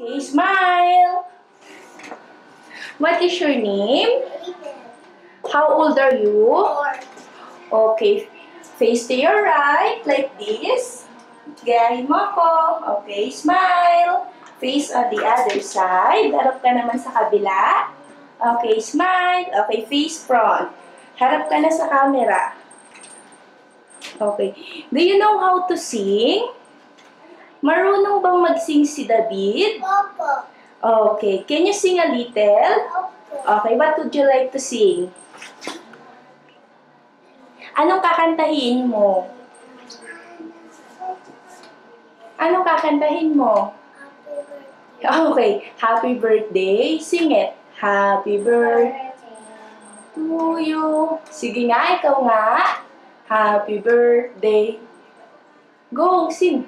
Okay, smile. What is your name? How old are you? Okay, face to your right, like this. Gayahin mo ako. Okay, smile. Face on the other side. Harap ka naman sa kabila. Okay, smile. Okay, face front. Harap ka na sa camera. Okay. Do you know how to sing? Marunong bang mag-sing si David? Opo. Okay. Can you sing a little? Opo. Okay, what would you like to sing? Anong kakantahin mo? Anong kakantahin mo? Okay, happy birthday. Sing it. Happy birthday to you. Sige nga, ikaw nga. Happy birthday. Go, sing.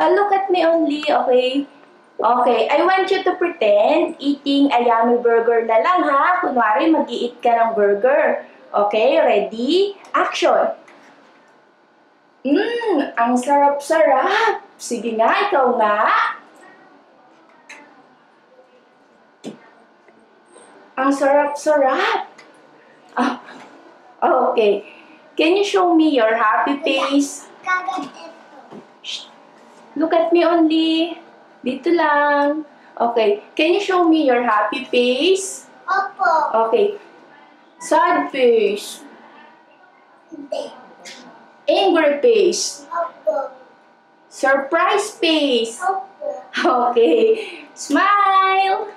Uh, look at me only, okay? Okay, I want you to pretend eating a yummy burger na lang ha. Kunwari, mag eat ka ng burger. Okay, ready? Action! Mmm, ang sarap-sarap. Sige nga, ikaw nga. Ang sarap-sarap. Ah, okay. Can you show me your happy face? Look at me only. Dito lang. Okay. Can you show me your happy face? Opo. Okay. Sad face. Hindi. Angry face. Opo. Surprise face. Opo. Okay. Smile.